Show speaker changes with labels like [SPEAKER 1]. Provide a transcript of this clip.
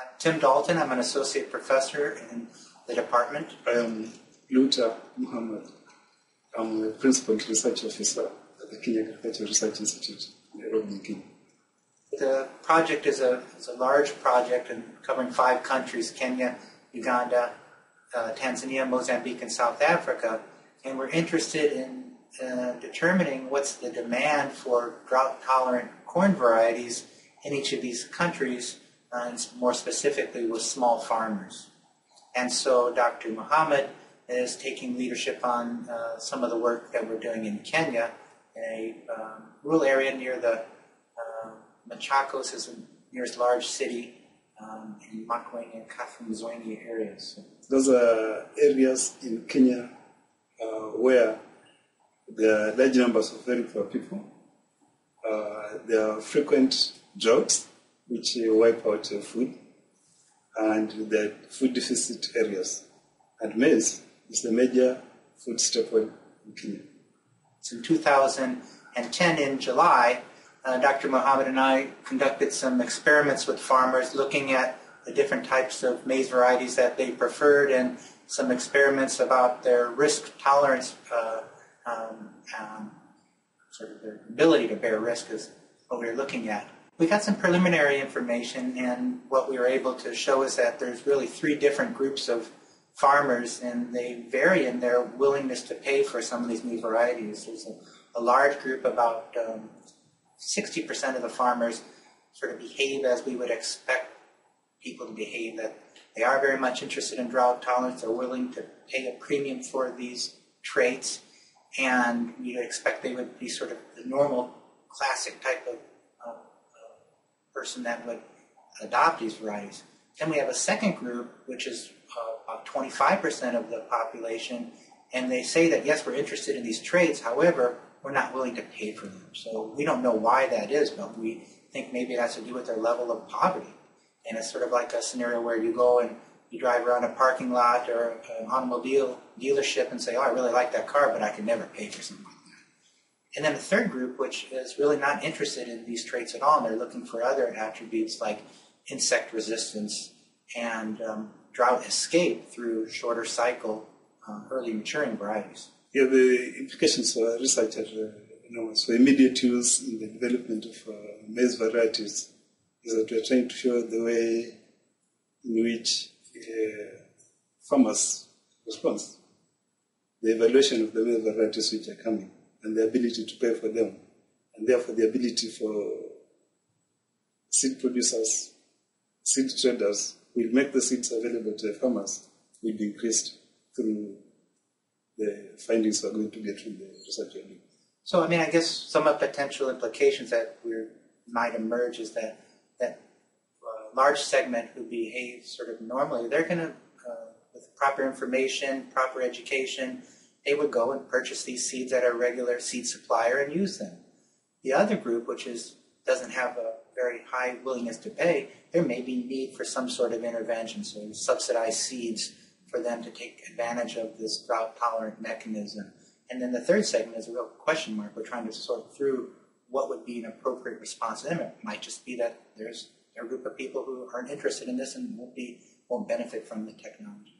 [SPEAKER 1] I'm Tim Dalton. I'm an associate professor in the department.
[SPEAKER 2] I am Lutta Muhammad. I'm a principal research officer at the Kenya Agricultural Research Institute, Nairobi, Kenya.
[SPEAKER 1] The project is a, is a large project and covering five countries Kenya, Uganda, uh, Tanzania, Mozambique, and South Africa. And we're interested in uh, determining what's the demand for drought tolerant corn varieties in each of these countries, and more specifically with small farmers. And so Dr. Muhammad is taking leadership on uh, some of the work that we're doing in Kenya, in a um, rural area near the uh, Machakos is the nearest large city um, in Makueni and Kathonzweni areas.
[SPEAKER 2] Those are areas in Kenya uh, where there are large numbers of very poor people. Uh, there are frequent droughts which wipe out food, and the food deficit areas. And maize is the major food staple in Kenya.
[SPEAKER 1] So in 2010, in July, uh, Dr. Muhammad and I conducted some experiments with farmers looking at the different types of maize varieties that they preferred and some experiments about their risk tolerance, uh, um, um, sort of their ability to bear risk is what we were looking at. We got some preliminary information, and what we were able to show is that there's really three different groups of farmers, and they vary in their willingness to pay for some of these new varieties. There's a, a large group, about um, 60% of the farmers sort of behave as we would expect people to behave, that they are very much interested in drought tolerance, they're willing to pay a premium for these traits, and you'd expect they would be sort of the normal, classic type of uh, person that would adopt these varieties. Then we have a second group, which is uh, about 25% of the population, and they say that yes, we're interested in these traits, however, we're not willing to pay for them. So we don't know why that is, but we think maybe it has to do with their level of poverty. And it's sort of like a scenario where you go and you drive around a parking lot or an automobile dealership and say, oh, I really like that car, but I can never pay for something like. And then the third group, which is really not interested in these traits at all, and they're looking for other attributes like insect resistance and um, drought escape through shorter cycle, uh, early maturing varieties.
[SPEAKER 2] Yeah, the implications for research are uh, enormous. For immediate use in the development of uh, maize varieties is that we are trying to show the way in which uh, farmers respond, the evaluation of the maize varieties which are coming, and the ability to pay for them, and therefore the ability for seed producers, seed traders, will make the seeds available to the farmers will be increased through the findings we're going to get from the research we're.
[SPEAKER 1] So, I mean, I guess some of the potential implications that we might emerge is that that uh, large segment who behave sort of normally, they're going to, uh, with proper information, proper education, they would go and purchase these seeds at a regular seed supplier and use them. The other group, which is doesn't have a very high willingness to pay, there may be need for some sort of intervention, so subsidized seeds for them to take advantage of this drought tolerant mechanism. And then the third segment is a real question mark. We're trying to sort through what would be an appropriate response to them. It might just be that there's a group of people who aren't interested in this and won't be won't benefit from the technology.